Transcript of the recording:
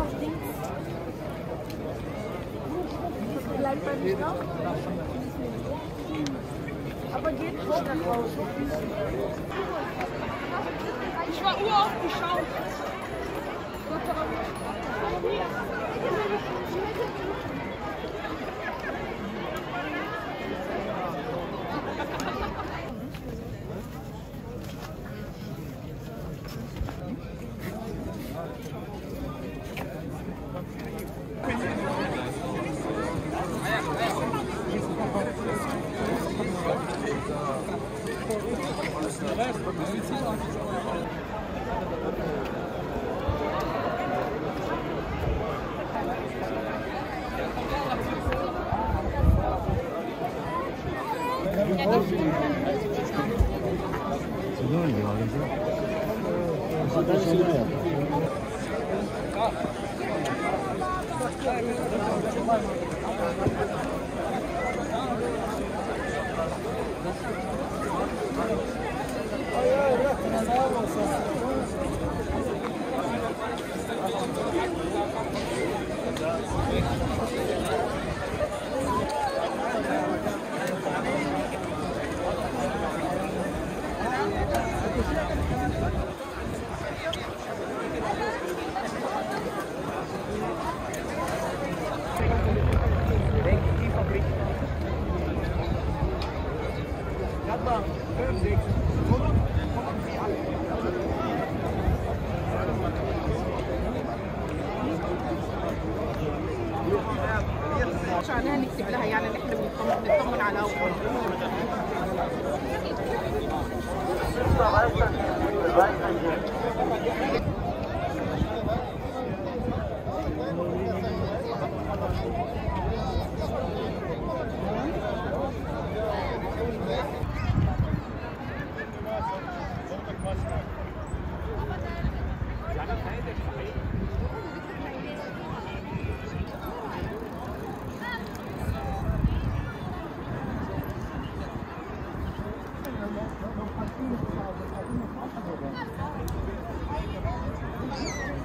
noch Dings. Bleibt bei mir noch. Aber geht nicht nach Hause. Ich war uraufgeschaut. Gott, aber mir. 지금은 이제 가겠죠? 다시 해야 돼. Bang, perfeito. مش عليها نكتب لها يعني نحن بنطمن على اول Thank you.